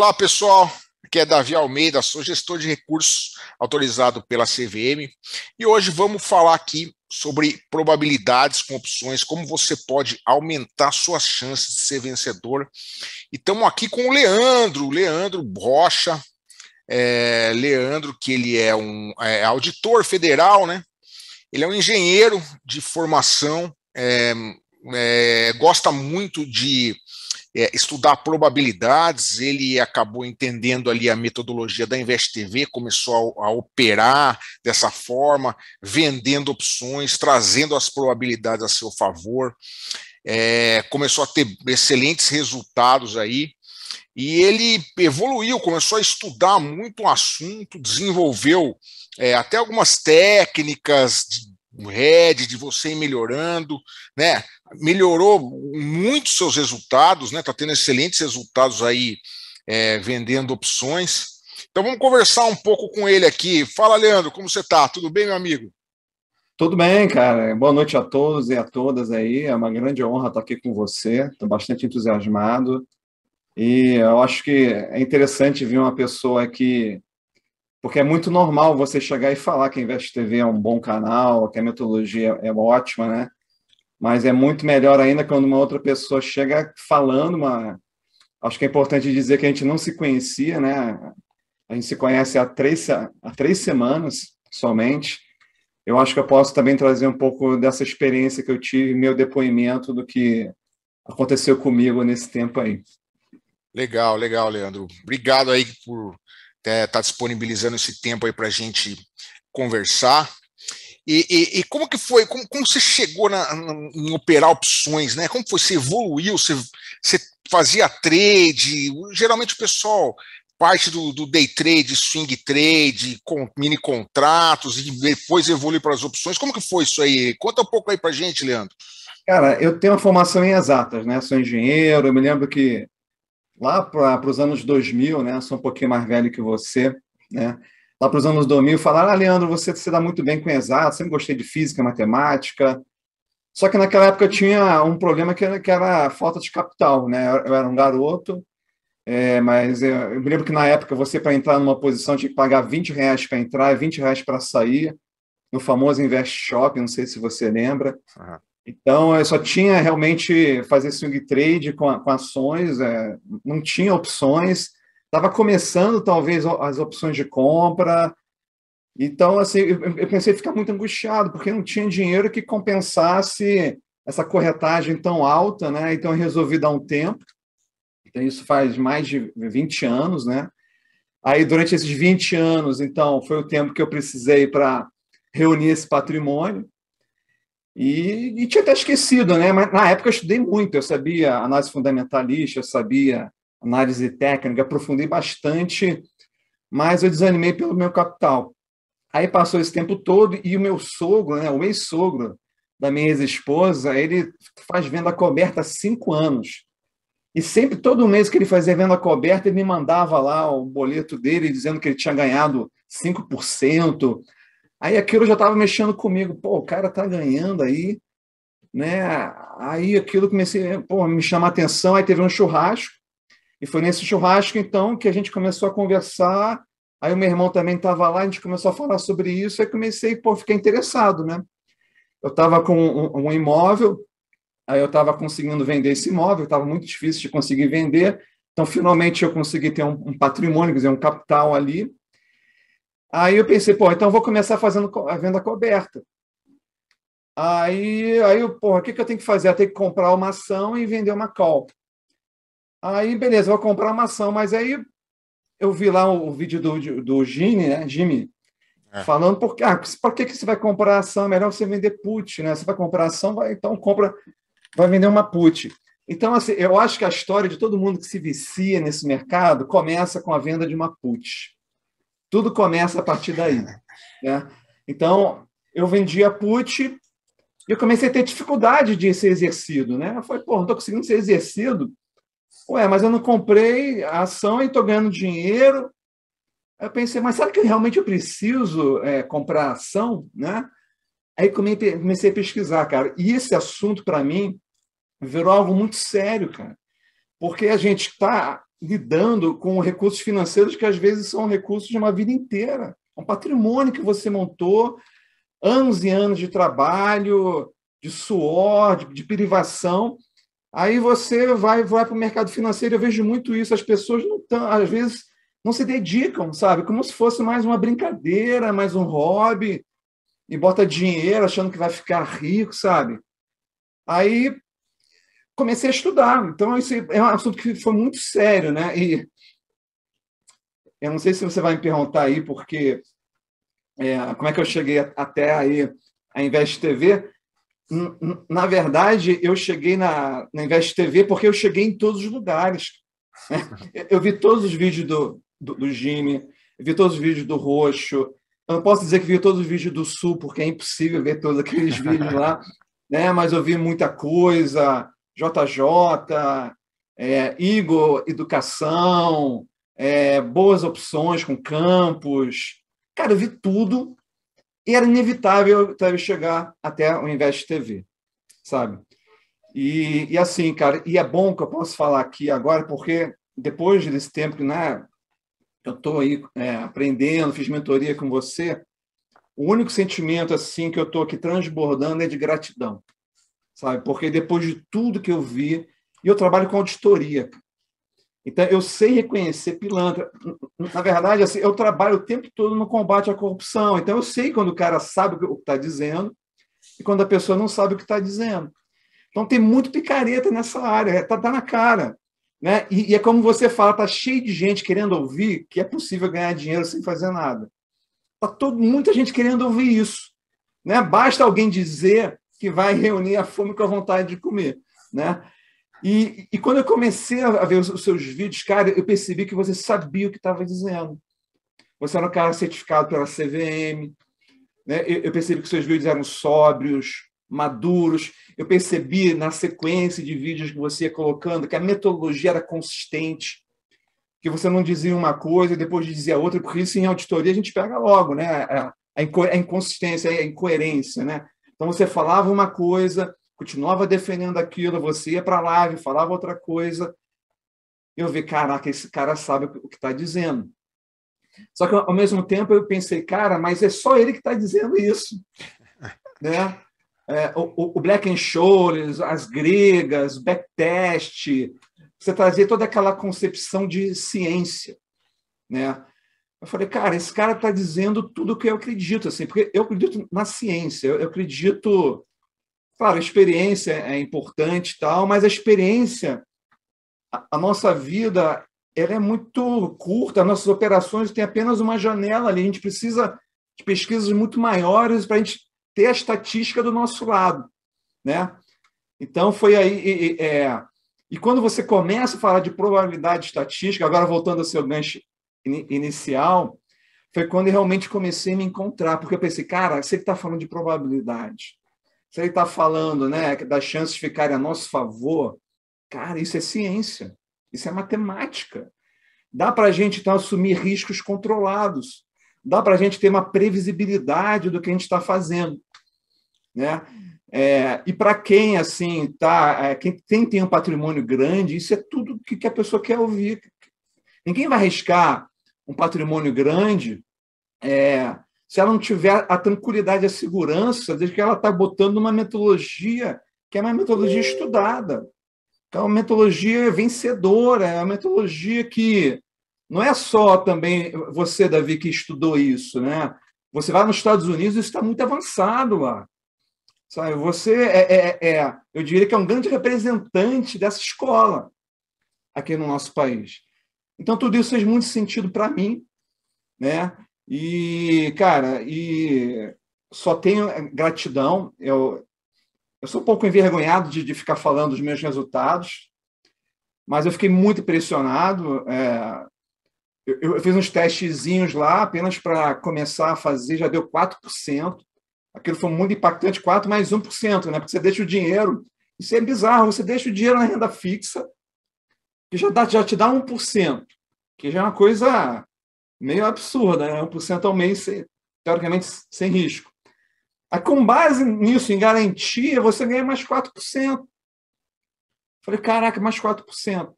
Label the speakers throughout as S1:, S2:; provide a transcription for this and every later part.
S1: Olá, pessoal. Aqui é Davi Almeida, sou gestor de recursos autorizado pela CVM e hoje vamos falar aqui sobre probabilidades com opções, como você pode aumentar suas chances de ser vencedor. E estamos aqui com o Leandro, Leandro Rocha, é, Leandro, que ele é um é, auditor federal, né? Ele é um engenheiro de formação, é, é gosta muito de é, estudar probabilidades, ele acabou entendendo ali a metodologia da Invest TV, começou a, a, operar dessa forma, vendendo opções, trazendo as probabilidades a seu favor, é, começou a ter excelentes resultados aí, e ele evoluiu, começou a estudar muito o assunto, desenvolveu é, até algumas técnicas de Red, de você ir melhorando, né? Melhorou muito seus resultados, né? Tá tendo excelentes resultados aí é, vendendo opções. Então vamos conversar um pouco com ele aqui. Fala, Leandro, como você tá? Tudo bem, meu amigo?
S2: Tudo bem, cara. Boa noite a todos e a todas aí. É uma grande honra estar aqui com você. Estou bastante entusiasmado. E eu acho que é interessante ver uma pessoa que porque é muito normal você chegar e falar que a Invest TV é um bom canal, que a metodologia é ótima, né? Mas é muito melhor ainda quando uma outra pessoa chega falando uma. Acho que é importante dizer que a gente não se conhecia, né? A gente se conhece há três, há três semanas somente. Eu acho que eu posso também trazer um pouco dessa experiência que eu tive, meu depoimento do que aconteceu comigo nesse tempo aí.
S1: Legal, legal, Leandro. Obrigado aí por estar tá disponibilizando esse tempo aí para a gente conversar. E, e, e, como que foi? Como, como você chegou na, em operar opções, né? Como foi? Você evoluiu? Você, você fazia trade? Geralmente o pessoal parte do, do, day trade, swing trade, com mini contratos e depois evolui para as opções. Como que foi isso aí? Conta um pouco aí para gente, Leandro.
S2: Cara, eu tenho uma formação em exatas, né? Sou engenheiro. Eu me lembro que lá para os anos 2000, né? Sou um pouquinho mais velho que você, né? Lá para os anos 2000, falaram: ah, Leandro, você se dá muito bem com exato, sempre gostei de física, matemática. Só que naquela época tinha um problema que era, que era a falta de capital, né? Eu era um garoto, é, mas eu, eu, me lembro que na época você, para entrar numa posição, tinha que pagar 20 reais para entrar e 20 reais para sair, no famoso Invest Shop, não sei se você lembra. Uhum. Então, eu só tinha realmente fazer swing trade com, com ações, é, não tinha opções, estava começando talvez as opções de compra. Então, assim, eu, pensei ficar muito angustiado, porque não tinha dinheiro que compensasse essa corretagem tão alta, né? Então, eu resolvi dar um tempo. Então, isso faz mais de 20 anos, né? Aí, durante esses 20 anos, então, foi o tempo que eu precisei para reunir esse patrimônio. E, e, tinha até esquecido, né? Mas na época eu estudei muito, eu sabia análise fundamentalista, eu sabia análise técnica, aprofundei bastante, mas eu desanimei pelo meu capital. Aí passou esse tempo todo e o meu sogro, né, o ex-sogro da minha ex-esposa, ele faz venda coberta há cinco anos. E sempre, todo mês que ele fazia venda coberta, ele me mandava lá o boleto dele dizendo que ele tinha ganhado 5%, Aí aquilo já estava mexendo comigo. Pô, o cara tá ganhando aí, né? Aí aquilo comecei, pô, me chamar atenção. Aí teve um churrasco, e foi nesse churrasco, então, que a gente começou a conversar. Aí o meu irmão também estava lá, a gente começou a falar sobre isso. Aí comecei, pô, fiquei interessado, né? Eu estava com um, um imóvel, aí eu estava conseguindo vender esse imóvel, estava muito difícil de conseguir vender. Então, finalmente, eu consegui ter um, um patrimônio, quer dizer, um capital ali. Aí eu pensei, pô, então vou começar fazendo a venda coberta. Aí, aí porra, o que, que eu tenho que fazer? Eu tenho que comprar uma ação e vender uma call. Aí, beleza, vou comprar uma ação, mas aí eu vi lá o vídeo do, do Jimmy, né? Jimmy, é. falando porque, ah, por que, que você vai comprar ação? Melhor você vender put, né? Você vai comprar ação, vai, então compra, vai vender uma put. Então, assim, eu acho que a história de todo mundo que se vicia nesse mercado começa com a venda de uma put. Tudo começa a partir daí. Né? Então, eu vendia put e eu comecei a ter dificuldade de ser exercido. Né? Eu falei, pô, não estou conseguindo ser exercido. Ué, mas eu não comprei a ação e estou ganhando dinheiro. Eu pensei, mas sabe que realmente eu preciso é, comprar ação? Né? Aí comecei a pesquisar, cara. E esse assunto, para mim, virou algo muito sério, cara. Porque a gente está lidando com recursos financeiros que às vezes são recursos de uma vida inteira. Um patrimônio que você montou, anos e anos de trabalho, de suor, de, de privação. Aí você vai, vai para o mercado financeiro, eu vejo muito isso, as pessoas não tão, às vezes não se dedicam, sabe? Como se fosse mais uma brincadeira, mais um hobby, e bota dinheiro achando que vai ficar rico, sabe? Aí comecei a estudar. Então, isso é um assunto que foi muito sério, né? E eu não sei se você vai me perguntar aí, porque é, como é que eu cheguei até aí a Invest TV. Na verdade, eu cheguei na, na Invest TV porque eu cheguei em todos os lugares. Eu vi todos os vídeos do, do, do Jimmy, vi todos os vídeos do Roxo. Eu não posso dizer que vi todos os vídeos do Sul, porque é impossível ver todos aqueles vídeos lá, né? mas eu vi muita coisa. JJ, é, Igor Educação, é, boas opções com campos. Cara, eu vi tudo e era inevitável eu chegar até o Invest TV, sabe? E, e, assim, cara, e é bom que eu posso falar aqui agora, porque depois desse tempo né, eu estou aí é, aprendendo, fiz mentoria com você, o único sentimento assim que eu estou aqui transbordando é de gratidão, sabe? Porque depois de tudo que eu vi, e eu trabalho com auditoria, então eu sei reconhecer pilantra. Na verdade, assim, eu trabalho o tempo todo no combate à corrupção. Então eu sei quando o cara sabe o que está dizendo e quando a pessoa não sabe o que está dizendo. Então tem muito picareta nessa área, está tá na cara. Né? E, e, é como você fala, está cheio de gente querendo ouvir que é possível ganhar dinheiro sem fazer nada. Está muita gente querendo ouvir isso. Né? Basta alguém dizer que vai reunir a fome com a vontade de comer. Né? E, e quando eu comecei a ver os, os, seus vídeos, cara, eu percebi que você sabia o que estava dizendo. Você era um cara certificado pela CVM. Né? Eu, eu percebi que seus vídeos eram sóbrios, maduros. Eu percebi na sequência de vídeos que você ia colocando que a metodologia era consistente, que você não dizia uma coisa e depois dizia outra, porque isso em auditoria a gente pega logo, né? A, inconsistência, a incoerência, né? Então você falava uma coisa, continuava defendendo aquilo, você ia para a live, falava outra coisa. Eu vi, caraca, esse cara sabe o que está dizendo. Só que ao mesmo tempo eu pensei, cara, mas é só ele que está dizendo isso, né? É, o, o, Black and Scholes, as gregas, backtest, você trazia toda aquela concepção de ciência, né? Eu falei, cara, esse cara está dizendo tudo o que eu acredito, assim, porque eu acredito na ciência, eu, eu acredito, claro, a experiência é importante, tal, mas a experiência, a, nossa vida, ela é muito curta, as nossas operações têm apenas uma janela ali, a gente precisa de pesquisas muito maiores para a gente ter a estatística do nosso lado, né? Então foi aí é, e quando você começa a falar de probabilidade estatística, agora voltando ao seu gancho inicial, foi quando eu realmente comecei a me encontrar, porque eu pensei, cara, ele está falando de probabilidade, ele está falando, né, das chances ficarem a nosso favor, cara, isso é ciência, isso é matemática. Dá para a gente então assumir riscos controlados dá para a gente ter uma previsibilidade do que a gente está fazendo. Né? É, e para quem assim tá, é, quem tem, tem um patrimônio grande, isso é tudo que, que a pessoa quer ouvir. Ninguém vai arriscar um patrimônio grande é, se ela não tiver a tranquilidade, a segurança de que ela está botando uma metodologia que é uma metodologia estudada, que é uma metodologia vencedora, é uma metodologia que não é só também você, Davi, que estudou isso, né? Você vai nos Estados Unidos, isso está muito avançado lá. Sabe? Você é, é, é, eu diria que é um grande representante dessa escola aqui no nosso país. Então, tudo isso fez muito sentido para mim, né? E, cara, e só tenho gratidão. Eu, eu sou um pouco envergonhado de, de ficar falando dos meus resultados, mas eu fiquei muito impressionado. É, eu, eu fiz uns testezinhos lá, apenas para começar a fazer, já deu 4%. Aquilo foi muito impactante, 4 mais 1%, né? Porque você deixa o dinheiro, isso é bizarro, você deixa o dinheiro na renda fixa, que já, dá, já te dá 1%, que já é uma coisa meio absurda, né? 1% ao mês, teoricamente, sem risco. Aí, com base nisso, em garantia, você ganha mais 4%. Falei, caraca, mais 4%.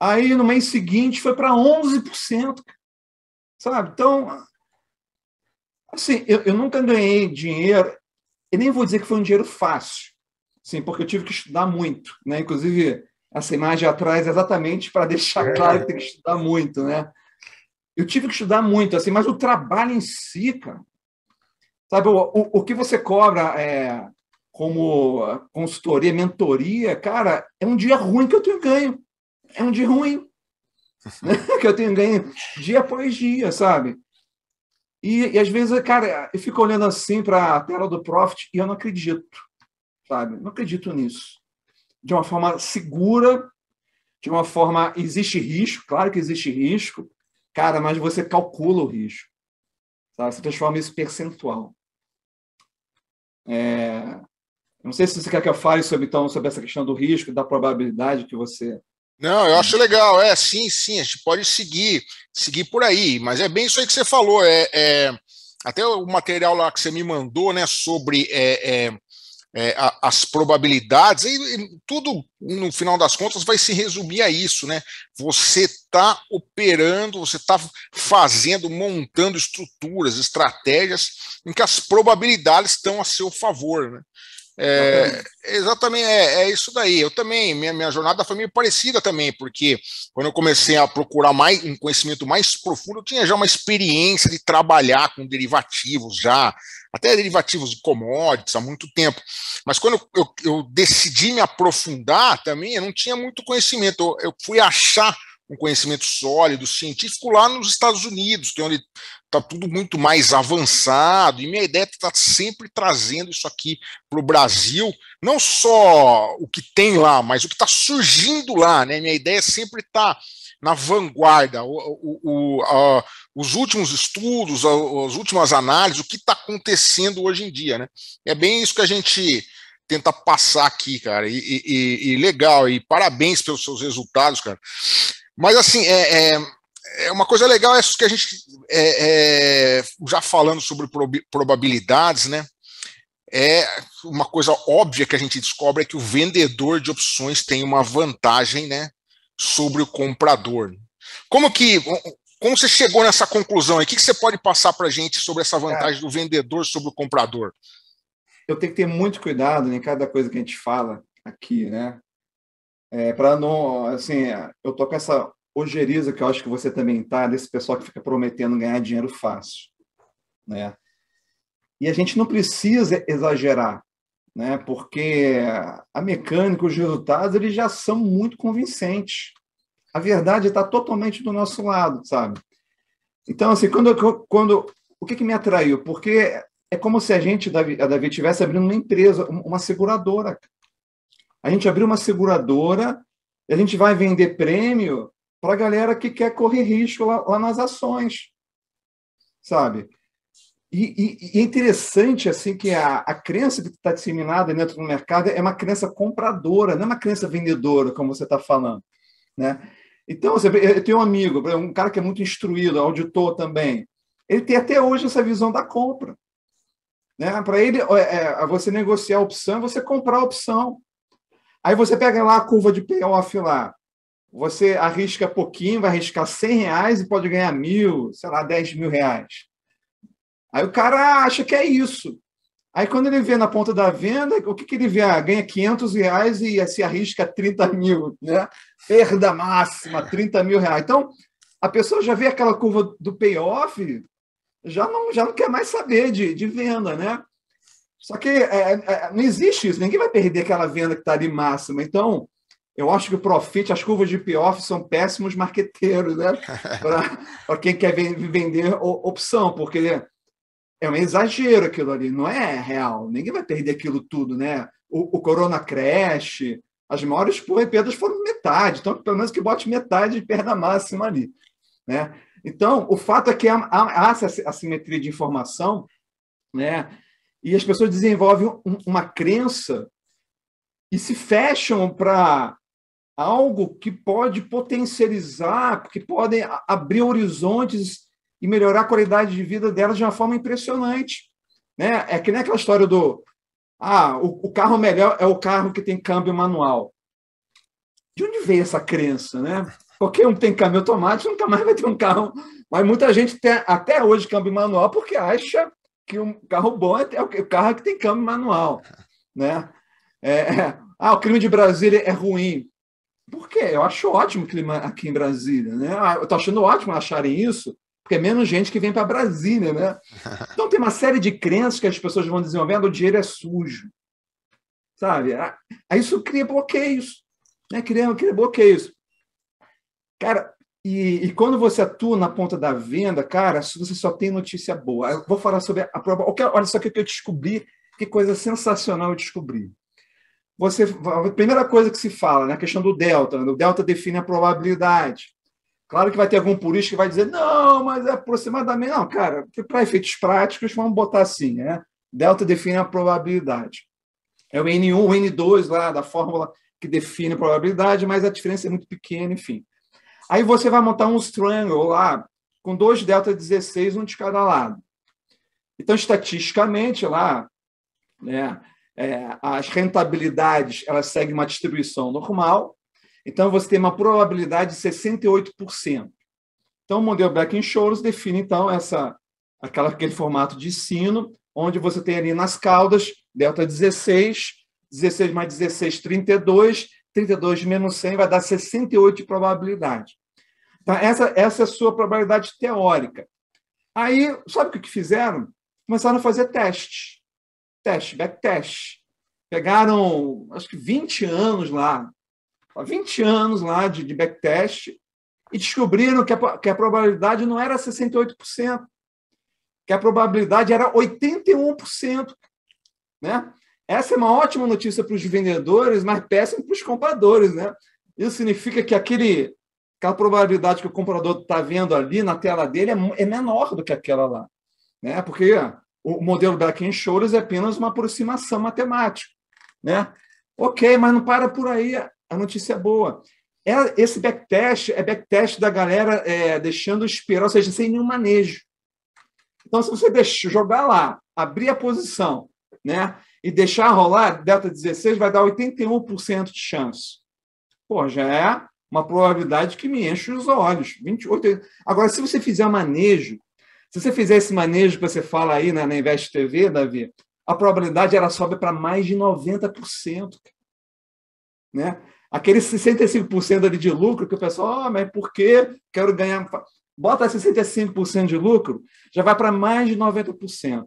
S2: Aí no mês seguinte foi para 11%. Sabe? Então, assim, eu, eu nunca ganhei dinheiro, e nem vou dizer que foi um dinheiro fácil, sim, porque eu tive que estudar muito, né? Inclusive, essa imagem atrás é exatamente para deixar é. claro que tem que estudar muito, né? Eu tive que estudar muito, assim, mas o trabalho em si, cara, sabe, o, o, o que você cobra é, como consultoria, mentoria, cara, é um dia ruim que eu tenho ganho. É um dia ruim né? que eu tenho ganho dia após dia, sabe? E, e às vezes, cara, eu fico olhando assim para a tela do Profit e eu não acredito, sabe? Não acredito nisso. De uma forma segura, de uma forma. Existe risco, claro que existe risco, cara, mas você calcula o risco. Sabe? Você transforma isso em percentual. É... Não sei se você quer que eu fale sobre, então, sobre essa questão do risco, da probabilidade que você
S1: não, eu acho legal, é, sim, sim, a gente pode seguir, seguir por aí, mas é bem isso aí que você falou, é, é até o material lá que você me mandou, né, sobre é, é, as probabilidades, e, tudo, no final das contas, vai se resumir a isso, né, você está operando, você está fazendo, montando estruturas, estratégias em que as probabilidades estão a seu favor, né, é, exatamente, é, é, isso daí. Eu também, minha, minha jornada foi meio parecida também, porque quando eu comecei a procurar mais um conhecimento mais profundo, eu tinha já uma experiência de trabalhar com derivativos já, até derivativos de commodities há muito tempo. Mas quando eu, eu, eu decidi me aprofundar também, eu não tinha muito conhecimento. Eu, eu fui achar um conhecimento sólido, científico, lá nos Estados Unidos, que é onde está tudo muito mais avançado, e minha ideia é estar sempre trazendo isso aqui para o Brasil, não só o que tem lá, mas o que está surgindo lá, né? Minha ideia é sempre estar tá na vanguarda, o, o, o, a, os últimos estudos, a, as últimas análises, o que está acontecendo hoje em dia, né? É bem isso que a gente tenta passar aqui, cara, e, e, e legal, e parabéns pelos seus resultados, cara. Mas, assim, é, é, é uma coisa legal é que a gente, é, é, já falando sobre probabilidades, né? É uma coisa óbvia que a gente descobre é que o vendedor de opções tem uma vantagem, né, sobre o comprador. Como que como você chegou nessa conclusão? O que você pode passar para a gente sobre essa vantagem do vendedor sobre o comprador?
S2: Eu tenho que ter muito cuidado em cada coisa que a gente fala aqui, né? É, para não, assim, eu tô com essa ojeriza que eu acho que você também tá desse pessoal que fica prometendo ganhar dinheiro fácil, né? E a gente não precisa exagerar, né? Porque a mecânica, os resultados, eles já são muito convincentes. A verdade está totalmente do nosso lado, sabe? Então, assim, quando, quando o que, que me atraiu? Porque é como se a gente, a Davi, estivesse abrindo uma empresa, uma seguradora a gente abriu uma seguradora, a gente vai vender prêmio para a galera que quer correr risco lá, lá nas ações, sabe? E, e, e, é interessante assim que a, a crença que está disseminada dentro do mercado é uma crença compradora, não é uma crença vendedora, como você está falando, né? Então, eu tenho um amigo, um cara que é muito instruído, auditor também. Ele tem até hoje essa visão da compra. Né? Para ele, é, é, você negociar a opção é você comprar a opção. Aí você pega lá a curva de payoff lá. Você arrisca pouquinho, vai arriscar 100 reais e pode ganhar mil, sei lá, 10 mil reais. Aí o cara acha que é isso. Aí quando ele vê na ponta da venda, o que, que ele vê? Ah, ganha 500 reais e se arrisca 30 mil, né? Perda máxima, 30 mil reais. Então, a pessoa já vê aquela curva do payoff, já não, já não quer mais saber de, de venda, né? Só que é, é, não existe isso, ninguém vai perder aquela venda que está ali máxima. Então, eu acho que o Profit, as curvas de payoff são péssimos marqueteiros, né? Para quem quer vender opção, porque é um exagero aquilo ali, não é real. Ninguém vai perder aquilo tudo, né? O, o Corona Crash, as maiores perdas foram metade, então pelo menos que bote metade de perda máxima ali, né? Então, o fato é que há, há essa assimetria de informação, né? E as pessoas desenvolvem uma crença e se fecham para algo que pode potencializar, que podem abrir horizontes e melhorar a qualidade de vida delas de uma forma impressionante. Né? É que nem aquela história do ah, o, o carro melhor é o carro que tem câmbio manual. De onde veio essa crença, né? Qualquer um tem câmbio automático nunca mais vai ter um carro. Mas muita gente tem até hoje câmbio manual porque acha que um carro bom é o carro que tem câmbio manual. Né? É, é, ah, o clima de Brasília é ruim. Por quê? Eu acho ótimo o clima aqui em Brasília. Né? Ah, eu estou achando ótimo acharem isso, porque é menos gente que vem para Brasília. Né? Então tem uma série de crenças que as pessoas vão desenvolvendo, o dinheiro é sujo. Sabe? Aí ah, isso cria bloqueios. Né? Cria, cria bloqueios. Cara, e, e, quando você atua na ponta da venda, cara, você só tem notícia boa. Eu vou falar sobre a prova. Olha só o que eu descobri, que coisa sensacional eu descobri. Você, a primeira coisa que se fala, né, a questão do delta. O delta define a probabilidade. Claro que vai ter algum purista que vai dizer, não, mas é aproximadamente. Não, cara, para efeitos práticos, vamos botar assim, né? Delta define a probabilidade. É o N1, o N2 lá da fórmula que define a probabilidade, mas a diferença é muito pequena, enfim. Aí você vai montar um triangle lá com dois delta 16, um de cada lado. Então, estatisticamente, lá, né, é, as rentabilidades elas seguem uma distribuição normal. Então, você tem uma probabilidade de 68%. Então, o modelo Black Scholes define, então, essa, aquela, aquele formato de sino, onde você tem ali nas caudas, delta 16, 16 mais 16, 32, 32 menos 100 vai dar 68 de probabilidade. Então, essa, essa é a sua probabilidade teórica. Aí, sabe o que fizeram? Começaram a fazer teste. Teste, backtest. Pegaram, acho que 20 anos lá, 20 anos lá de, de backtest e descobriram que a, que a probabilidade não era 68%, que a probabilidade era 81%. Né? Essa é uma ótima notícia para os vendedores, mas péssima para os compradores. Né? Isso significa que aquele aquela probabilidade que o comprador está vendo ali na tela dele é, é, menor do que aquela lá. Né? Porque o modelo and Shoulders é apenas uma aproximação matemática. Né? Ok, mas não para por aí. A notícia é boa. É, esse backtest é backtest da galera é, deixando esperar, ou seja, sem nenhum manejo. Então, se você jogar lá, abrir a posição, né, e deixar rolar, delta 16 vai dar 81% de chance. Pô, já é uma probabilidade que me enche os olhos. 28. Agora, se você fizer manejo, se você fizer esse manejo que você fala aí na, na Invest TV, Davi, a probabilidade ela sobe para mais de 90%. Né? Aquele 65% ali de lucro que o pessoal, oh, mas por que quero ganhar? Bota 65% de lucro, já vai para mais de 90%.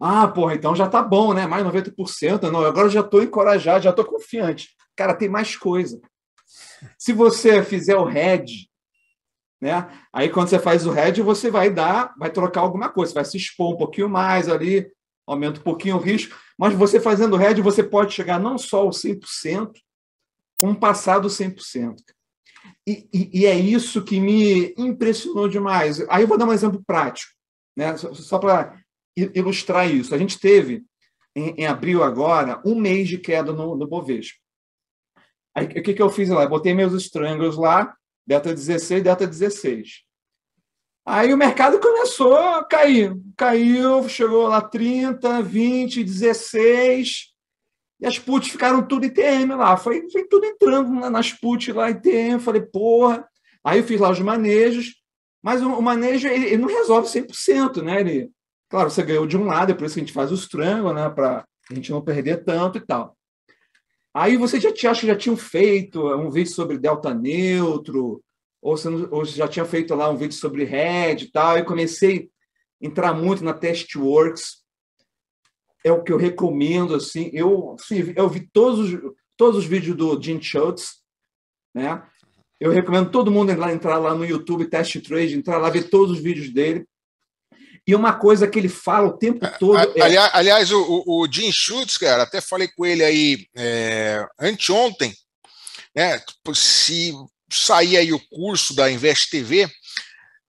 S2: Ah, porra, então já tá bom, né? Mais 90%. Não, agora já estou encorajado, já estou confiante. Cara, tem mais coisa. Se você fizer o head, né? Aí quando você faz o head, você vai dar, vai trocar alguma coisa, vai se expor um pouquinho mais ali, aumenta um pouquinho o risco, mas você fazendo o head, você pode chegar não só ao 100%, como passar do 100%. E, e, e, é isso que me impressionou demais. Aí eu vou dar um exemplo prático, né? só, só para ilustrar isso. A gente teve, em, em, abril agora, um mês de queda no, no Bovespa. Aí, o que, que eu fiz lá? Eu botei meus strangles lá, delta 16, delta 16. Aí o mercado começou a cair. Caiu, chegou lá 30, 20, 16. E as puts ficaram tudo ITM lá. Foi, foi tudo entrando nas puts lá, ITM. Falei, porra. Aí eu fiz lá os manejos. Mas o, o manejo ele, ele, não resolve 100%, né? Ele, claro, você ganhou de um lado, é por isso que a gente faz os trangos, né? Para a gente não perder tanto e tal. Aí você já acha que já tinham feito um vídeo sobre delta neutro, ou você, ou já tinha feito lá um vídeo sobre red e tal, e comecei a entrar muito na Testworks. É o que eu recomendo, assim. Eu, eu vi todos os, todos os vídeos do Jim Schultz, né? Eu recomendo todo mundo entrar lá no YouTube, Test Trade, entrar lá, ver todos os vídeos dele. E uma coisa que ele fala o tempo todo.
S1: É... Aliás, aliás, o, o Jim Schultz, cara, até falei com ele aí é, anteontem, né? Se sair aí o curso da Invest TV,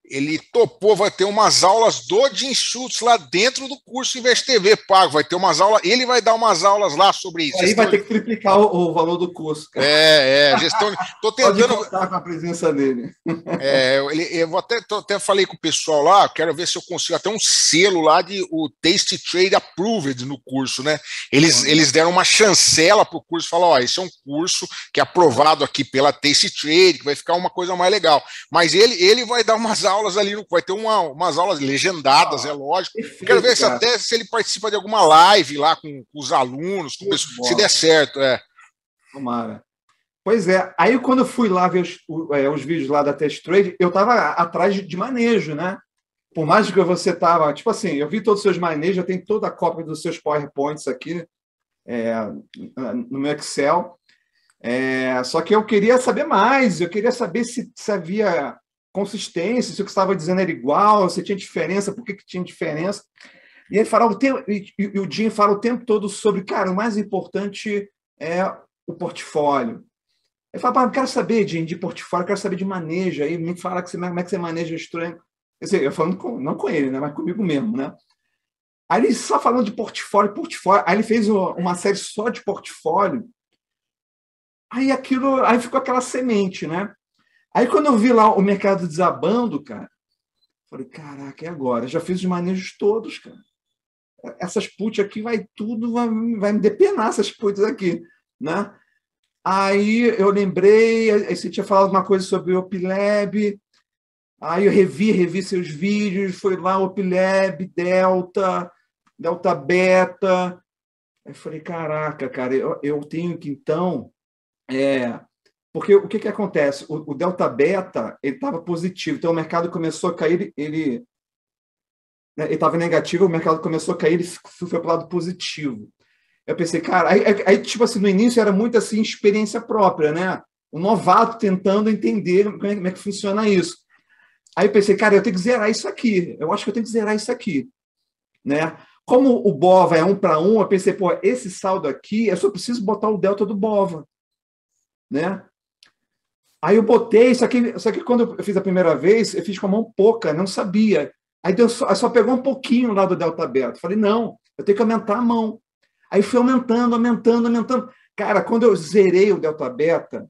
S1: ele topou, vai ter umas aulas do Jim Schultz lá dentro do curso Invest TV pago, vai ter umas aulas, ele vai dar umas aulas lá sobre isso.
S2: Aí vai ter que triplicar o, o valor do curso.
S1: Cara. É, é, gestão, tô tentando
S2: Pode com a presença dele.
S1: É, ele, eu vou até, tô, até falei com o pessoal lá, quero ver se eu consigo até um selo lá de o Taste Trade Approved no curso, né? Eles, eles deram uma chancela pro curso, falaram, ó, esse é um curso que é aprovado aqui pela Taste Trade, que vai ficar uma coisa mais legal. Mas ele, ele vai dar umas aulas ali, vai ter uma, umas aulas legendadas, ah, é lógico. Perfeito, Quero ver se até se ele participa de alguma live lá com, com os alunos, com pessoas, se der certo, é.
S2: Tomara. Pois é, aí quando eu fui lá ver os, é, os vídeos lá da Test Trade, eu estava atrás de manejo, né? Por mais que você estava, tipo assim, eu vi todos os seus manejos, eu tenho toda a cópia dos seus PowerPoints aqui é, no meu Excel. É, só que eu queria saber mais, eu queria saber se, se havia consistência, se o que estava dizendo era igual, se tinha diferença, por que, que tinha diferença. E ele fala o tempo, e, e o Jim fala o tempo todo sobre, cara, o mais importante é o portfólio. Ele fala, eu quero saber Jim, de portfólio, quero saber de manejo. Aí me fala que você, como é que você maneja estranho. Eu falando com, não com ele, né, mas comigo mesmo, né? Aí ele só falando de portfólio, portfólio. Aí ele fez uma série só de portfólio. Aí aquilo, aí ficou aquela semente, né? Aí quando eu vi lá o mercado desabando, cara, falei, caraca, e agora? já fiz os manejos todos, cara. Essas puts aqui vai tudo, vai, vai me depenar essas puts aqui, né? Aí eu lembrei, aí você tinha falado uma coisa sobre o OpLab, aí eu revi, revi seus vídeos, foi lá OpLab, Delta, Delta Beta. Aí falei, caraca, cara, eu, eu tenho que então é, porque o que, que acontece? O, o delta beta estava positivo, então o mercado começou a cair, ele né, estava negativo, o mercado começou a cair, ele foi para o lado positivo. Eu pensei, cara, aí, aí, tipo assim, no início era muito assim experiência própria, né? O novato tentando entender como é, como é que funciona isso. Aí eu pensei, cara, eu tenho que zerar isso aqui. Eu acho que eu tenho que zerar isso aqui, né? Como o BOVA é um para um, eu pensei, pô, esse saldo aqui, eu só preciso botar o delta do BOVA, né? Aí eu botei, só que, só que quando eu fiz a primeira vez, eu fiz com a mão pouca, não sabia. Aí deu só, só pegou um pouquinho lá do delta beta. Falei, não, eu tenho que aumentar a mão. Aí fui aumentando, aumentando, aumentando. Cara, quando eu zerei o delta beta,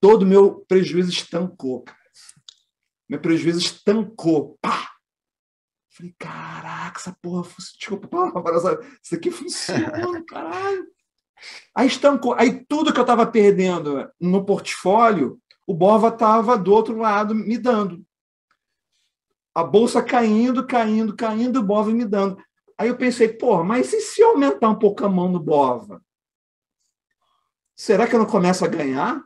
S2: todo o meu prejuízo estancou. Cara. Meu prejuízo estancou. Pá! Falei, caraca, essa porra, desculpa, isso aqui funciona, caralho. Aí estancou. Aí tudo que eu estava perdendo no portfólio, o Bova estava do outro lado me dando. A bolsa caindo, caindo, caindo, o Bova me dando. Aí eu pensei, pô, mas e se eu aumentar um pouco a mão no Bova? Será que eu não começo a ganhar?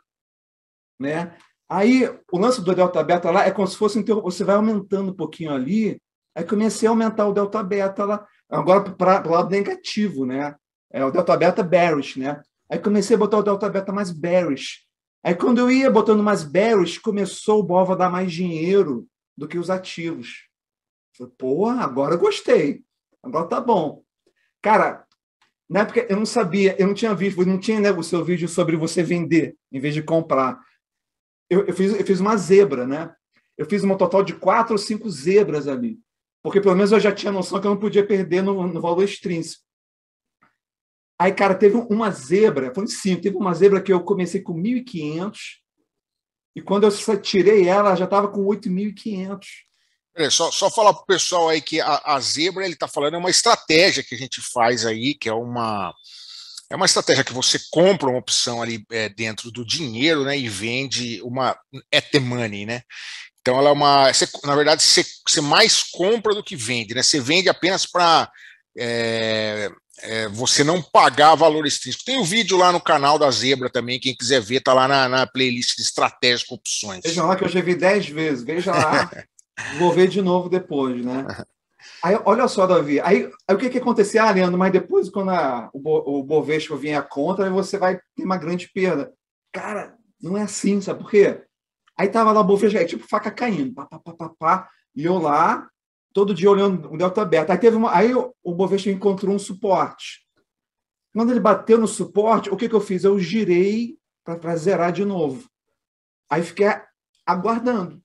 S2: Né? Aí o lance do delta beta lá é como se fosse você vai aumentando um pouquinho ali. Aí comecei a aumentar o delta beta lá, agora para o lado negativo, né? É o delta beta bearish, né? Aí comecei a botar o delta beta mais bearish. Aí quando eu ia botando mais bearish, começou o BOVA a dar mais dinheiro do que os ativos. Falei, pô, agora eu gostei. Agora tá bom. Cara, na época eu não sabia, eu não tinha visto, não tinha né, o seu vídeo sobre você vender em vez de comprar. Eu, eu, fiz, eu fiz uma zebra, né? Eu fiz um total de quatro ou cinco zebras ali. Porque pelo menos eu já tinha noção que eu não podia perder no, no valor extrínseco. Aí, cara, teve uma zebra, foi cinco, teve uma zebra que eu comecei com 1.500 e quando eu tirei ela, já estava com 8.500.
S1: Só, só falar para o pessoal aí que a, a zebra, ele está falando, é uma estratégia que a gente faz aí, que é uma, é uma estratégia que você compra uma opção ali é, dentro do dinheiro, né, e vende uma at the money, né? Então ela é uma, você, na verdade, você, você mais compra do que vende, né? Você vende apenas para é, é, você não pagar valor extrínseco. Tem um vídeo lá no canal da Zebra também, quem quiser ver, tá lá na, na playlist de estratégias com opções.
S2: Veja lá que eu já vi dez vezes, veja lá. Vou ver de novo depois, né? Aí, olha só, Davi, aí, aí o que que acontecia, ah, Leandro, mas depois quando a, o, o Bovespa vinha contra, você vai ter uma grande perda. Cara, não é assim, sabe por quê? Aí tava lá o Bovespa, é tipo faca caindo, pá, pá, pá, pá, pá, e eu lá, todo dia olhando o delta beta. Aí, teve uma, aí o Bovespa encontrou um suporte. Quando ele bateu no suporte, o que, que eu fiz? Eu girei para zerar de novo. Aí fiquei aguardando.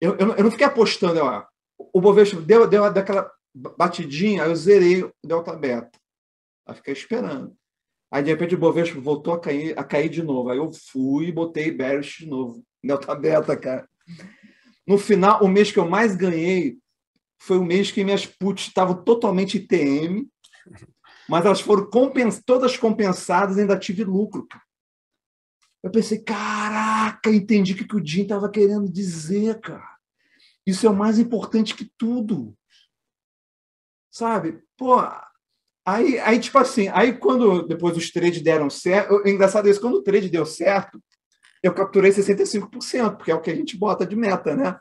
S2: eu, eu, eu não fiquei apostando, ó, o Bovespa deu, deu aquela batidinha, aí eu zerei o Delta Beta. Aí fiquei esperando. Aí, de repente, o Bovespa voltou a cair, a cair de novo. Aí eu fui e botei Bearish de novo. Delta Beta, cara. No final, o mês que eu mais ganhei foi o mês que minhas puts estavam totalmente ITM, mas elas foram compens todas compensadas e ainda tive lucro. Eu pensei, caraca, entendi o que, o Jim estava querendo dizer, cara. Isso é o mais importante que tudo. Sabe? Pô, aí, aí tipo assim, aí quando depois os trades deram certo, é engraçado isso, quando o trade deu certo, eu capturei 65%, porque é o que a gente bota de meta, né?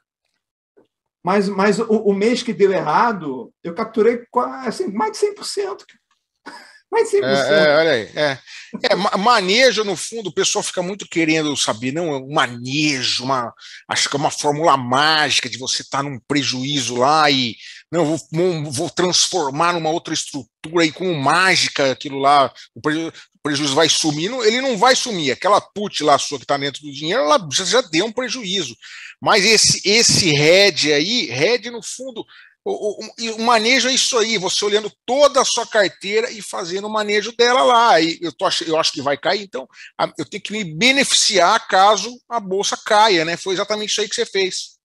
S2: Mas, mas o, o mês que deu errado, eu capturei quase, assim, mais de 100%. Mais de 100%.
S1: É, é, olha aí. É. é, manejo, no fundo, o pessoal fica muito querendo saber, não, um manejo, uma, acho que é uma fórmula mágica de você estar tá num prejuízo lá e não, vou, vou transformar numa outra estrutura e com mágica aquilo lá, o prejuízo, vai sumir, ele não vai sumir, aquela put lá sua que está dentro do dinheiro, ela já, já deu um prejuízo, mas esse, esse head aí, head no fundo, o, o, o, manejo é isso aí, você olhando toda a sua carteira e fazendo o manejo dela lá. E eu, tô, eu acho que vai cair, então eu tenho que me beneficiar caso a bolsa caia, né? Foi exatamente isso aí que você fez.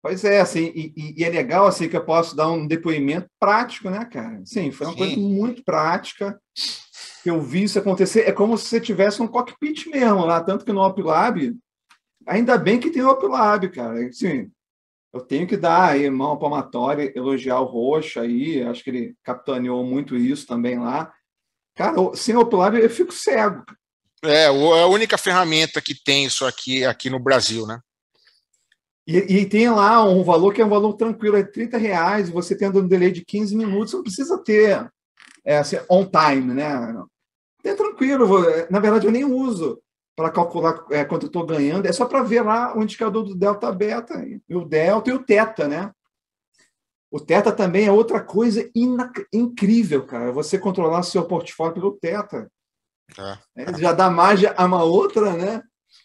S2: Pois é, assim, e, e, é legal assim que eu posso dar um depoimento prático, né, cara? Sim, foi uma Sim. coisa muito prática que eu vi isso acontecer. É como se você tivesse um cockpit mesmo lá, tanto que no OpLab, ainda bem que tem o OpLab, cara. Assim, eu tenho que dar aí mão palmatória, elogiar o Rocha aí, acho que ele capitaneou muito isso também lá. Cara, sem o OpLab eu fico cego.
S1: É, é a única ferramenta que tem isso aqui, aqui no Brasil, né?
S2: E, e, tem lá um valor que é um valor tranquilo, é 30 reais, você tendo um delay de 15 minutos, não precisa ter é, assim, on time, né? É tranquilo, na verdade eu nem uso para calcular é, quanto eu estou ganhando, é só para ver lá o indicador do delta beta, e o delta e o teta, né? O teta também é outra coisa incrível, cara. Você controlar seu portfólio pelo teta. É. É, já dá margem a uma outra, né?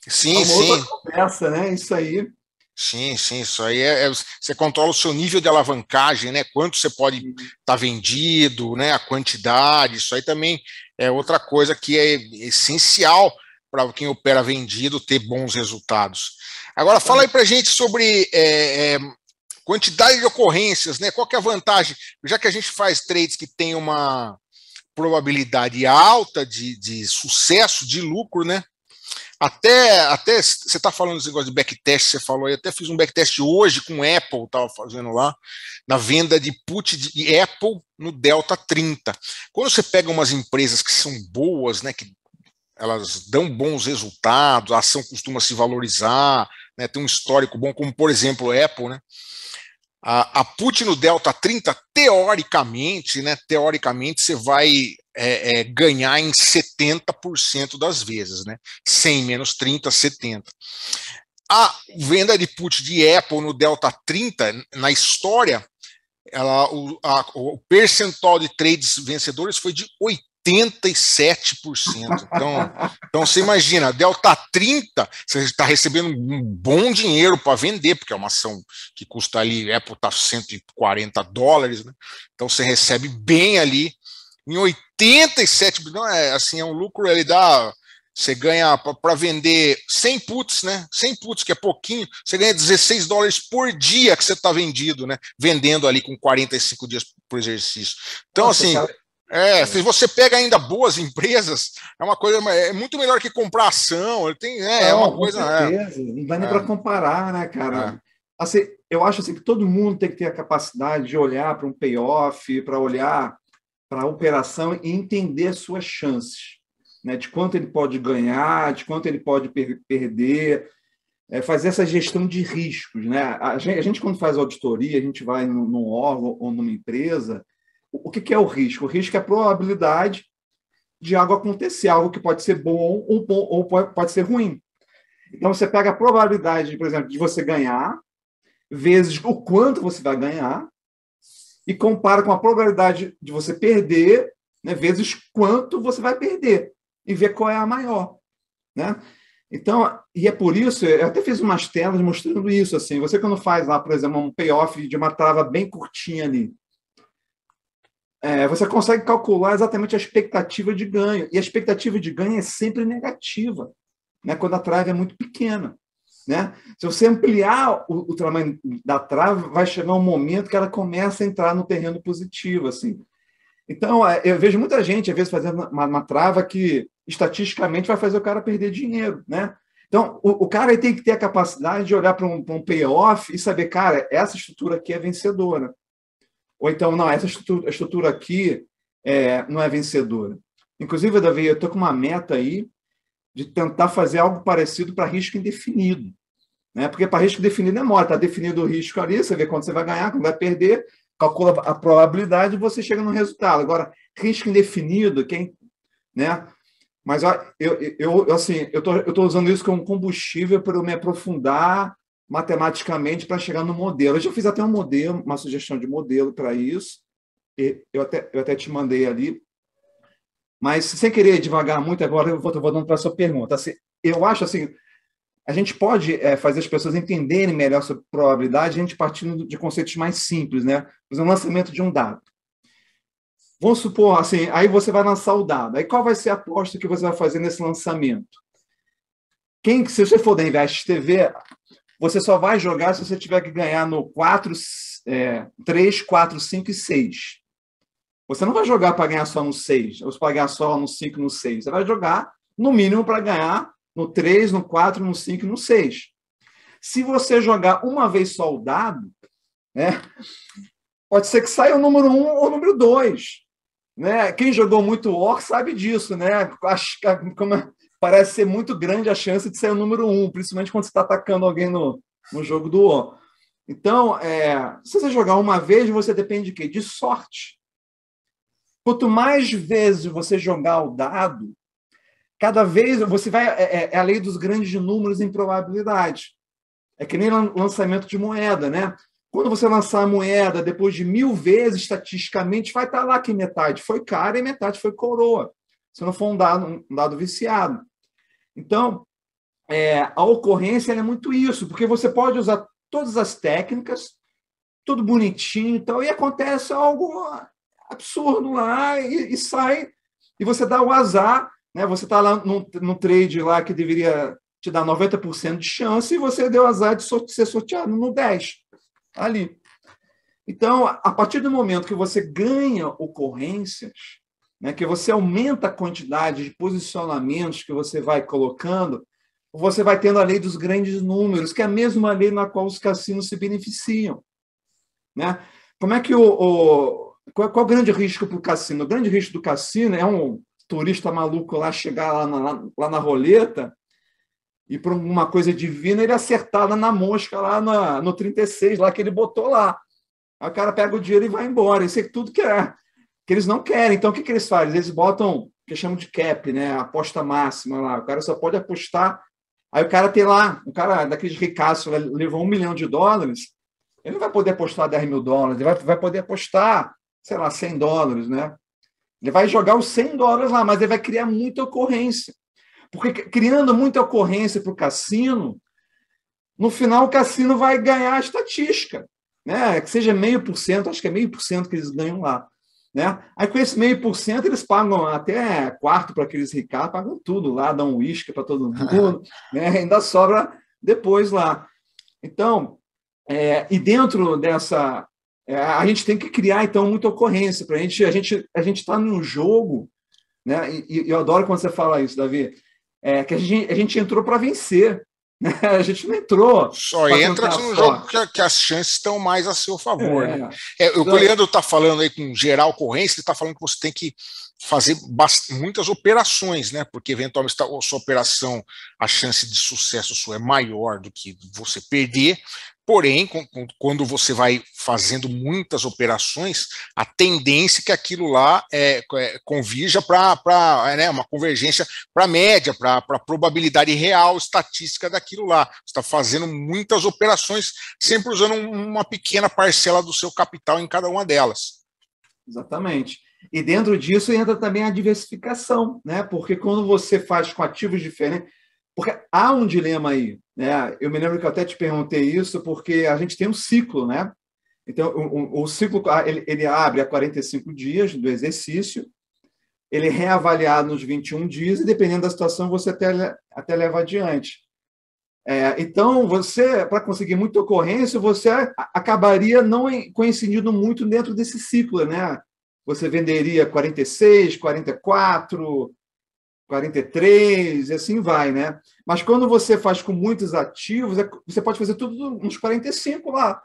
S1: Sim, uma sim. Outra
S2: conversa, né? Isso aí.
S1: Sim, sim, isso aí é, é, você controla o seu nível de alavancagem, né? Quanto você pode estar uhum. tá vendido, né? A quantidade, isso aí também é outra coisa que é essencial para quem opera vendido ter bons resultados. Agora fala aí para gente sobre é, é, quantidade de ocorrências, né? Qual que é a vantagem? Já que a gente faz trades que tem uma probabilidade alta de, de sucesso, de lucro, né? Até, até você está falando desse negócio de backtest, você falou aí, até fiz um backtest hoje com Apple, estava fazendo lá, na venda de put de Apple no Delta 30. Quando você pega umas empresas que são boas, né, que elas dão bons resultados, a ação costuma se valorizar, né, tem um histórico bom, como por exemplo Apple, né, a, a put no Delta 30, teoricamente, né, teoricamente você vai é, é, ganhar em 70% das vezes, né? 100 menos 30, 70. A venda de put de Apple no Delta 30, na história, ela, o, a, o percentual de trades vencedores foi de 87%. Então, então você imagina, Delta 30, você está recebendo um bom dinheiro para vender, porque é uma ação que custa ali, Apple está 140 dólares, né? Então você recebe bem ali em 87 bilhões, é, assim, é um lucro, ele dá, você ganha para vender 100 puts, né? 100 puts, que é pouquinho, você ganha 16 dólares por dia que você está vendido, né? Vendendo ali com 45 dias por exercício. Então, Nossa, assim, cara. É, se você pega ainda boas empresas, é uma coisa é muito melhor que comprar ação. Tem, é, é uma coisa.
S2: É. Não vai nem é. para comparar, né, cara? É. Assim, eu acho assim que todo mundo tem que ter a capacidade de olhar para um payoff, para olhar para a operação e entender suas chances, né? de quanto ele pode ganhar, de quanto ele pode per perder, é, fazer essa gestão de riscos. Né? A, gente, a gente, quando faz auditoria, a gente vai num, num órgão ou numa empresa, o, o que, que, é o risco? O risco é a probabilidade de algo acontecer, algo que pode ser bom ou, ou pode, pode ser ruim. Então, você pega a probabilidade, por exemplo, de você ganhar, vezes o quanto você vai ganhar, e compara com a probabilidade de você perder, né, vezes quanto você vai perder, e ver qual é a maior. Né? Então, e é por isso, eu até fiz umas telas mostrando isso, assim, você quando faz lá, por exemplo, um payoff de uma trava bem curtinha ali, é, você consegue calcular exatamente a expectativa de ganho, e a expectativa de ganho é sempre negativa, né, quando a trave é muito pequena. Né? Se você ampliar o, o tamanho da trave, vai chegar um momento que ela começa a entrar no terreno positivo, assim. Então, é, eu vejo muita gente, às vezes, fazendo uma, uma trava que, estatisticamente, vai fazer o cara perder dinheiro, né? Então, o, o cara tem que ter a capacidade de olhar para um, um payoff e saber, cara, essa estrutura aqui é vencedora. Ou então, não, essa estrutura, estrutura aqui é, não é vencedora. Inclusive, Davi, eu estou com uma meta aí de tentar fazer algo parecido para risco indefinido. Né? Porque para risco definido é mora, está definido o risco ali, você vê quando você vai ganhar, quando vai perder, calcula a probabilidade e você chega no resultado. Agora, risco indefinido, quem. Né? Mas eu, eu, assim, eu estou usando isso como combustível para eu me aprofundar matematicamente para chegar no modelo. Eu já fiz até um modelo, uma sugestão de modelo para isso. eu, até, eu até te mandei ali. Mas, sem querer devagar muito, agora eu vou, vou dando para a sua pergunta. Assim, eu acho assim, a gente pode é, fazer as pessoas entenderem melhor sobre probabilidade, a gente partindo de conceitos mais simples, né? Por exemplo, lançamento de um dado. Vamos supor, assim, aí você vai lançar o dado. Aí qual vai ser a aposta que você vai fazer nesse lançamento? Quem, se você for da Invest TV, você só vai jogar se você tiver que ganhar no 4, é, 3, 4, 5 e 6. Você não vai jogar para ganhar só no 6, ou para ganhar só no 5 no 6. Você vai jogar, no mínimo, para ganhar no 3, no 4, no 5 e no 6. Se você jogar uma vez só o dado, né, pode ser que saia o número 1 ou o número 2. Né? Quem jogou muito War sabe disso. Né? Acho, como, é, parece ser muito grande a chance de sair o número 1, principalmente quando você está atacando alguém no, no jogo do War. Então, é, se você jogar uma vez, você depende de quê? De sorte. Quanto mais vezes você jogar o dado, cada vez você vai. É, é, é a lei dos grandes números em probabilidade. É que nem lançamento de moeda, né? Quando você lançar a moeda depois de mil vezes, estatisticamente, vai estar lá que metade foi cara e metade foi coroa. Se não for um dado, um dado viciado. Então, é, a ocorrência é muito isso, porque você pode usar todas as técnicas, tudo bonitinho e tal, e acontece algo absurdo lá e, e sai, e você dá o azar, né? Você está lá num, num trade lá que deveria te dar 90% de chance e você deu azar de ser sorteado no 10 ali. Então, a partir do momento que você ganha ocorrências, né, que você aumenta a quantidade de posicionamentos que você vai colocando, você vai tendo a lei dos grandes números, que é a mesma lei na qual os cassinos se beneficiam. Né? Como é que o, o qual, qual o grande risco para o cassino? O grande risco do cassino é um turista maluco lá chegar lá na, lá na roleta e por uma coisa divina ele acertar lá na mosca lá na, no 36 lá que ele botou lá. Aí o cara pega o dinheiro e vai embora. Isso é tudo que é que eles não querem. Então o que, que eles fazem? Eles botam o que chamam de cap, né? aposta máxima lá. O cara só pode apostar. Aí o cara tem lá, o cara daqueles ricaços levou um milhão de dólares, ele não vai poder apostar 10 mil dólares, ele vai, vai poder apostar sei lá, 100 dólares, né? Ele vai jogar os 100 dólares lá, mas ele vai criar muita ocorrência. Porque criando muita ocorrência para o cassino, no final o cassino vai ganhar a estatística, né? Que seja meio por cento, acho que é meio por cento que eles ganham lá. Né? Aí com esse meio por cento eles pagam até quarto para aqueles ricados, pagam tudo lá, dão uísque para todo mundo, né? ainda sobra depois lá. Então, é, e dentro dessa é, a gente tem que criar, então, muita ocorrência para a gente. A gente a gente está num jogo, né? E, e, eu adoro quando você fala isso, Davi, é, que a gente, a gente entrou para vencer. Né? A gente não entrou.
S1: Só entra num jogo que, que, as chances estão mais a seu favor. É. Né? É, o que o Leandro está falando aí com geral ocorrência, ele está falando que você tem que fazer muitas operações, né? Porque eventualmente a sua operação, a chance de sucesso sua é maior do que você perder, Porém, quando você vai fazendo muitas operações, a tendência é que aquilo lá é, é convija para né, uma convergência para a média, para a probabilidade real estatística daquilo lá. Você está fazendo muitas operações, sempre usando uma pequena parcela do seu capital em cada uma delas.
S2: Exatamente. E dentro disso entra também a diversificação, né? Porque quando você faz com ativos diferentes, Porque há um dilema aí. Né? Eu me lembro que eu até te perguntei isso, porque a gente tem um ciclo, né? Então, o, o ciclo ele, ele, abre a 45 dias do exercício, ele é reavaliado nos 21 dias, e dependendo da situação, você até, até leva adiante. É, então, você, para conseguir muita ocorrência, você acabaria não coincidindo muito dentro desse ciclo, né? Você venderia 46, 44, 43, e assim vai, né? Mas quando você faz com muitos ativos, é, você pode fazer tudo uns 45 lá.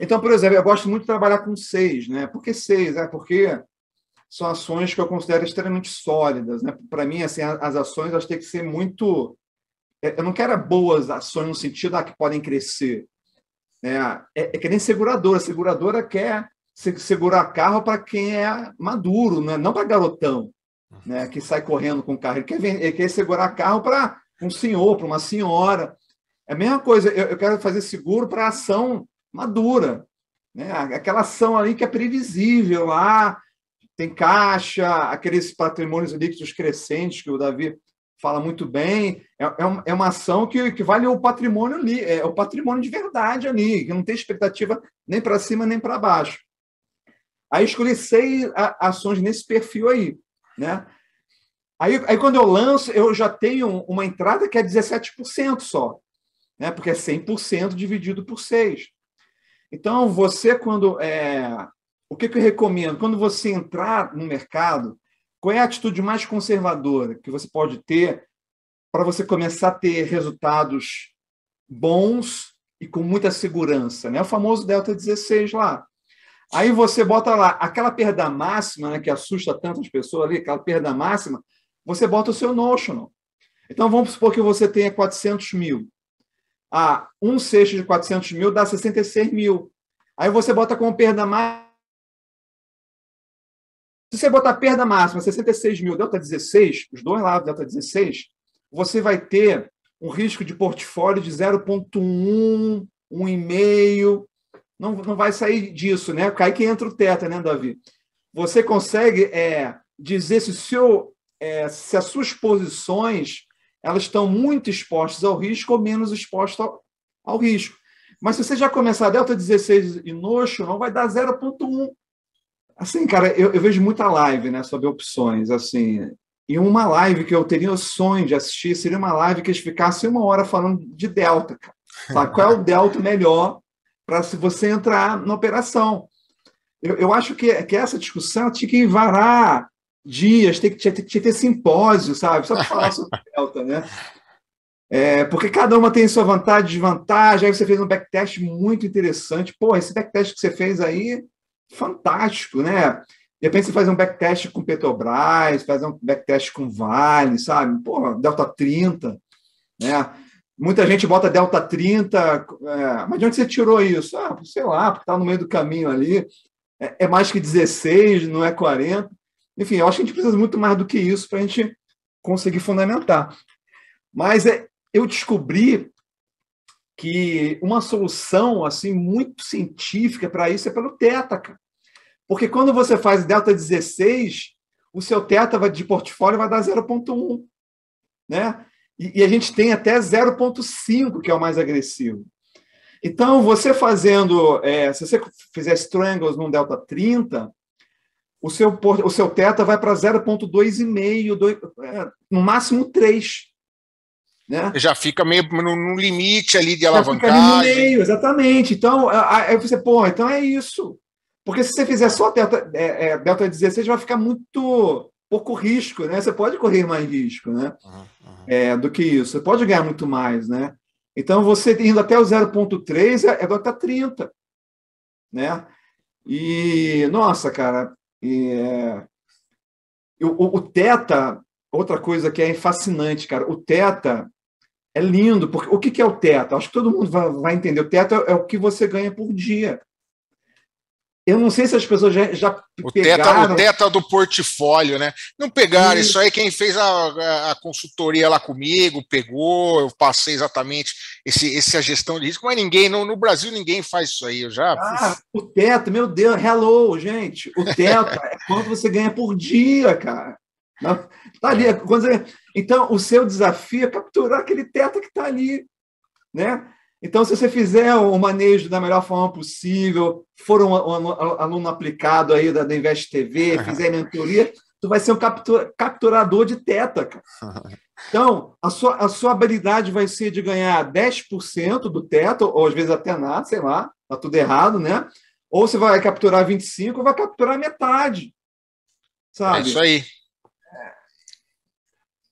S2: Então, por exemplo, eu gosto muito de trabalhar com seis, né? Por que seis? É porque são ações que eu considero extremamente sólidas, né? Para mim, assim, as ações elas têm que ser muito. É, eu não quero boas ações no sentido ah, que podem crescer. É, é, é que nem seguradora. A seguradora quer segurar carro para quem é maduro, né? não para garotão né, que sai correndo com o carro. Ele quer, ele quer segurar carro para um senhor, para uma senhora. É a mesma coisa, eu, eu quero fazer seguro para ação madura. Né? Aquela ação ali que é previsível lá, tem caixa, aqueles patrimônios líquidos crescentes que o Davi fala muito bem. É, é, é uma ação que, que vale o patrimônio ali, é o patrimônio de verdade ali, que não tem expectativa nem para cima nem para baixo. Aí escolhi seis ações nesse perfil aí. Né? Aí, aí, quando eu lanço, eu já tenho uma entrada que é 17% só, né? porque é 100% dividido por 6. Então, você, quando. É... O que, que eu recomendo? Quando você entrar no mercado, qual é a atitude mais conservadora que você pode ter para você começar a ter resultados bons e com muita segurança? Né? O famoso Delta 16 lá. Aí você bota lá aquela perda máxima, né, que assusta tantas pessoas ali, aquela perda máxima, você bota o seu notional. Então vamos supor que você tenha 400 mil. Ah, um sexto de 400 mil dá 66 mil. Aí você bota como perda máxima. Se você botar perda máxima 66 mil, delta 16, os dois lados delta 16, você vai ter um risco de portfólio de 0,1, 1,5, não, não vai sair disso, né? Cai que entra o teta, né, Davi? Você consegue é, dizer se, seu, é, se as suas posições elas estão muito expostas ao risco ou menos expostas ao, ao risco. Mas se você já começar delta 16 e noxo, não vai dar 0,1. Assim, cara, eu, eu, vejo muita live né, sobre opções. assim. E uma live que eu teria o sonho de assistir seria uma live que eles ficassem uma hora falando de delta. Cara. Sabe? Qual é o delta melhor para se você entrar na operação. Eu, eu acho que, que essa discussão tinha que varar dias, tinha que, tinha, tinha que ter simpósio, sabe? Só para falar sobre Delta, né? É, porque cada uma tem sua vantagem e desvantagem. Aí você fez um backtest muito interessante. Pô, esse backtest que você fez aí, fantástico, né? De repente você faz um backtest com Petrobras, faz um backtest com Vale, sabe? Pô, Delta 30, né? Muita gente bota delta 30, é, mas de onde você tirou isso? Ah, sei lá, porque está no meio do caminho ali. É, é, mais que 16, não é 40. Enfim, eu acho que a gente precisa muito mais do que isso para a gente conseguir fundamentar. Mas é, eu descobri que uma solução assim muito científica para isso é pelo teta, cara. Porque quando você faz delta 16, o seu teta de portfólio vai dar 0,1, né? E, e a gente tem até 0,5, que é o mais agressivo. Então, você fazendo, é, se você fizer strangles num delta 30, o seu, o seu teta vai para 0,2,5, é, no máximo 3. Né?
S1: Já fica meio no, no limite ali de alavancagem. Já fica no meio,
S2: exatamente. Então, aí você, pô, então é isso. Porque se você fizer só delta, é, é, delta 16, vai ficar muito pouco risco, né? Você pode correr mais risco, né? Uhum, uhum. É, do que isso. Você pode ganhar muito mais, né? Então, você indo até o 0,3 é, é delta 30, né? E, nossa, cara, é, o, o Teta, outra coisa que é fascinante, cara, o Teta é lindo, porque o que, que é o Teta? Acho que todo mundo vai, vai entender. O Teta é o que você ganha por dia. Eu não sei se as pessoas já, já
S1: o pegaram... Teta, o teta do portfólio, né? Não pegaram, isso, isso aí quem fez a, a, consultoria lá comigo, pegou, eu passei exatamente esse, essa gestão de risco, mas ninguém, no, no Brasil ninguém faz isso aí, eu já...
S2: Ah, o Teta, meu Deus, hello, gente, o Teta é quanto você ganha por dia, cara. Tá ali, quando você, Então, o seu desafio é capturar aquele teto que está ali, né? Então, se você fizer o manejo da melhor forma possível, for um, aluno aplicado aí da, da Invest TV, fizer mentoria, tu vai ser um captura, capturador de teta, cara. Então, a sua, a sua habilidade vai ser de ganhar 10% do teto, ou às vezes até nada, sei lá, tá tudo errado, né? Ou você vai capturar 25% ou vai capturar metade. Sabe? É
S1: isso aí.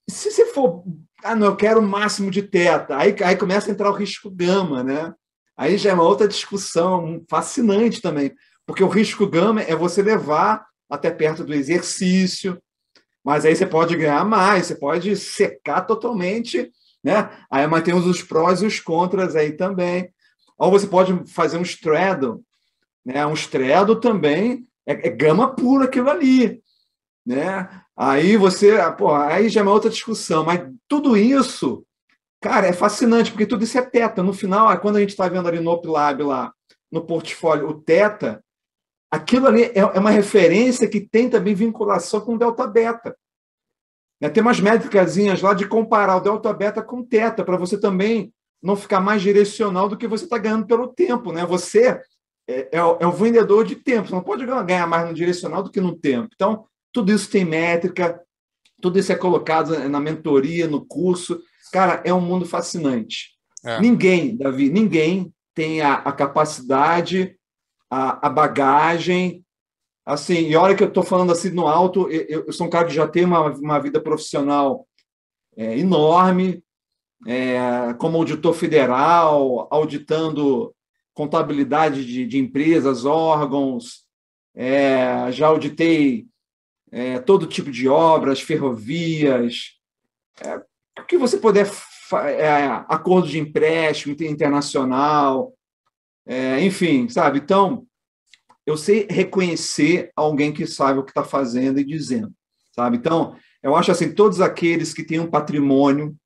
S2: Se você for ah, não, eu quero o máximo de teta. Aí, aí começa a entrar o risco gama, né? Aí já é uma outra discussão fascinante também, porque o risco gama é você levar até perto do exercício, mas aí você pode ganhar mais, você pode secar totalmente, né? Aí mas temos os prós e os contras aí também. Ou você pode fazer um straddle, né? Um straddle também é, é gama pura aquilo ali, né? Aí você, pô, aí já é uma outra discussão, mas tudo isso, cara, é fascinante, porque tudo isso é teta. No final, quando a gente está vendo ali no OpLab, lá, no portfólio, o teta, aquilo ali é, é uma referência que tem também vinculação com o delta beta. Né? Tem umas métricas lá de comparar o delta beta com o teta, para você também não ficar mais direcional do que você está ganhando pelo tempo. Né? Você é, é, é, o vendedor de tempo, você não pode ganhar mais no direcional do que no tempo. Então, tudo isso tem métrica, tudo isso é colocado na mentoria, no curso. Cara, é um mundo fascinante. É. Ninguém, Davi, ninguém tem a, a capacidade, a, a, bagagem. Assim, e olha que eu estou falando assim no alto, eu, eu, sou um cara que já tem uma, uma vida profissional é, enorme, é, como auditor federal, auditando contabilidade de, de empresas, órgãos, é, já auditei é, todo tipo de obras, ferrovias, é, o que você puder, é, acordo de empréstimo internacional, é, enfim, sabe? Então, eu sei reconhecer alguém que sabe o que está fazendo e dizendo, sabe? Então, eu acho assim, todos aqueles que têm um patrimônio,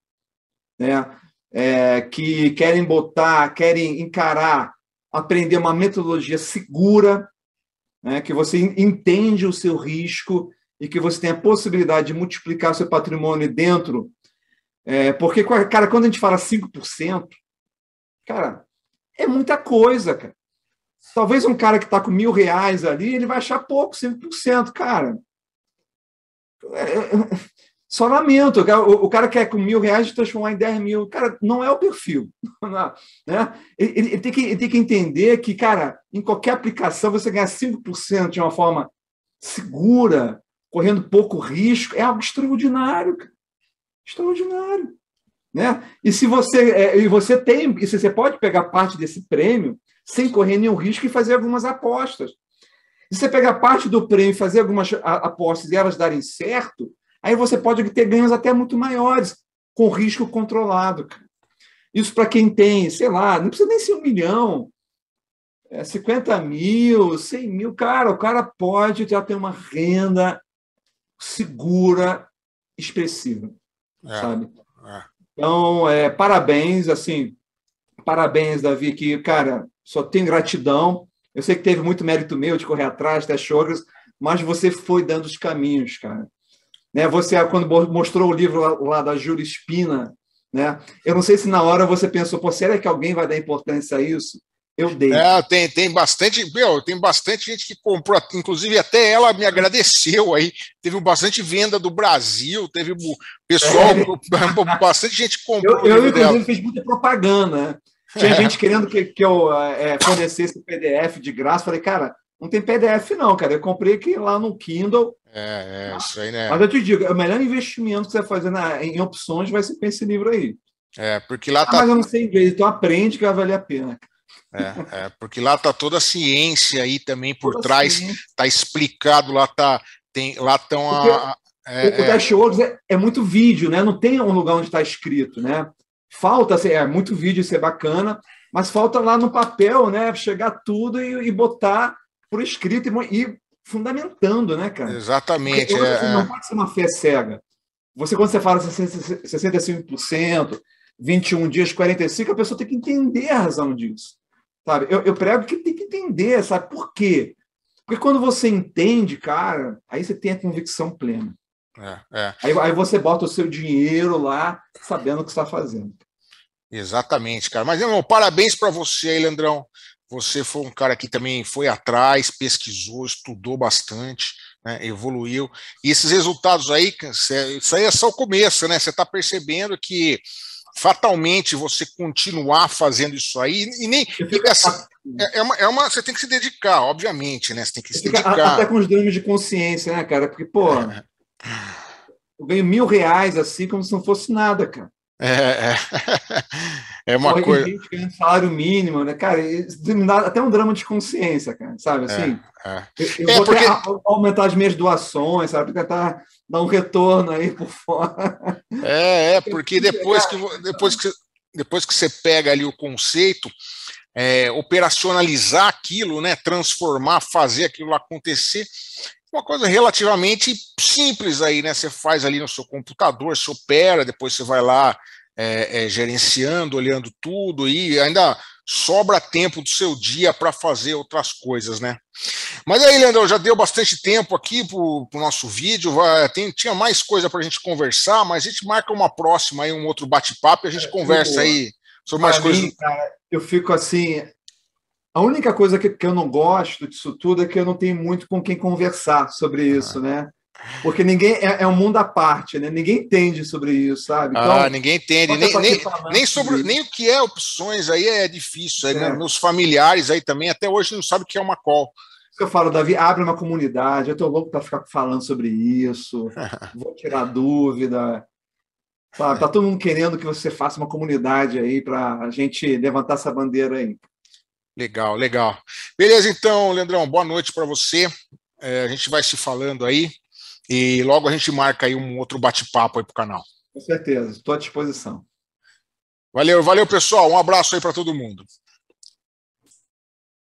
S2: né, é, que querem botar, querem encarar, aprender uma metodologia segura né, que você entende o seu risco e que você tem a possibilidade de multiplicar seu patrimônio dentro. É, porque, cara, quando a gente fala 5%, cara, é muita coisa, cara. Talvez um cara que está com mil reais ali, ele vai achar pouco, 5%, cara. É, é, só lamento. O, cara quer com mil reais transformar em 10 mil. Cara, não é o perfil. Né? Ele, ele, tem que, ele tem que entender que, cara, em qualquer aplicação, você ganhar 5% de uma forma segura, correndo pouco risco, é algo extraordinário. Cara. Extraordinário. Né? E se você, é, e você tem, e se você pode pegar parte desse prêmio sem correr nenhum risco e fazer algumas apostas. Se você pegar parte do prêmio e fazer algumas apostas e elas darem certo, Aí você pode ter ganhos até muito maiores, com risco controlado. Isso para quem tem, sei lá, não precisa nem ser um milhão, é 50 mil, 100 mil, cara, o cara pode já ter uma renda segura, expressiva, é, sabe? É. Então, é, parabéns, assim, parabéns, Davi, que, cara, só tenho gratidão. Eu sei que teve muito mérito meu de correr atrás, ter chogas, mas você foi dando os caminhos, cara. Né? Você, quando mostrou o livro lá, lá da Júlia Espina, né? eu não sei se na hora você pensou, pô, será que alguém vai dar importância a isso? Eu dei.
S1: É, tem, tem bastante, meu, tem bastante gente que comprou, inclusive até ela me agradeceu aí. Teve bastante venda do Brasil, teve pessoal, é. bastante gente comprou.
S2: Eu, eu inclusive, dela. fiz muita propaganda. Tinha é. gente querendo que, que eu é, fornecesse PDF de graça. Falei, cara, não tem PDF, não, cara. Eu comprei aqui lá no Kindle.
S1: É, é, isso aí, né?
S2: Mas eu te digo, o melhor investimento que você vai fazer na, em opções vai ser com esse livro aí.
S1: É, porque lá
S2: ah,
S1: tá.
S2: Mas eu não sei inglês, então aprende que vai valer a pena.
S1: É, é, porque lá tá toda a ciência aí também por toda trás, tá explicado, lá tá. Tem, lá estão a.
S2: É, o Dashworks é, é muito vídeo, né? Não tem um lugar onde está escrito, né? Falta, assim, é muito vídeo, isso é bacana, mas falta lá no papel, né? Chegar tudo e, e botar por escrito e, e fundamentando, né, cara?
S1: Exatamente.
S2: Porque, é, não pode ser uma fé cega. Você, quando você fala 65%, 21 dias, 45, a pessoa tem que entender a razão disso. Sabe? Eu, eu prego que tem que entender, sabe? Por quê? Porque quando você entende, cara, aí você tem a convicção plena. É, é. Aí, aí você bota o seu dinheiro lá, sabendo o que está fazendo.
S1: Exatamente, cara. Mas, irmão, parabéns para você aí, Leandrão. Você foi um cara que também foi atrás, pesquisou, estudou bastante, né, evoluiu. E esses resultados aí, isso aí é só o começo, né? Você está percebendo que fatalmente você continuar fazendo isso aí, e nem. E assim, é, é, uma, é uma. Você tem que se dedicar, obviamente, né? Você tem que se dedicar.
S2: Até com os dramas de consciência, né, cara? Porque, pô, é. eu ganho mil reais assim como se não fosse nada, cara.
S1: É, é. é uma coisa.
S2: Gente ganhando salário mínimo, né, cara? Até um drama de consciência, cara, sabe? Assim, é, é. eu, eu é, vou porque... aumentar as minhas doações, sabe? Tentar dar um retorno aí por fora.
S1: É, é, porque depois que, depois que, depois que você pega ali o conceito, é, operacionalizar aquilo, né, transformar, fazer aquilo acontecer, uma coisa relativamente simples aí, né? Você faz ali no seu computador, você opera, depois você vai lá é, é, gerenciando, olhando tudo e ainda sobra tempo do seu dia para fazer outras coisas, né? Mas aí, Leandro, já deu bastante tempo aqui para o nosso vídeo, vai, tem, tinha mais coisa para a gente conversar, mas a gente marca uma próxima aí, um outro bate-papo e a gente é, conversa aí sobre mais coisas. Cara,
S2: eu fico assim, a única coisa que, que eu não gosto disso tudo é que eu não tenho muito com quem conversar sobre isso, né? Porque ninguém é, é, um mundo à parte, né? Ninguém entende sobre isso, sabe?
S1: Então, ah, ninguém entende, nem, nem, nem, sobre nem o que é opções aí é difícil. Aí, é. Meus familiares aí também até hoje não sabem o que é uma call.
S2: Eu falo, Davi, abre uma comunidade. Eu tô louco para ficar falando sobre isso. Vou tirar dúvida. Sabe? Tá todo mundo querendo que você faça uma comunidade aí para a gente levantar essa bandeira aí.
S1: Legal, legal. Beleza, então, Leandrão, boa noite para você. É, a gente vai se falando aí e logo a gente marca aí um outro bate-papo aí para o canal.
S2: Com certeza, estou à disposição.
S1: Valeu, valeu, pessoal. Um abraço aí para todo mundo.